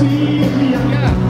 Yeah.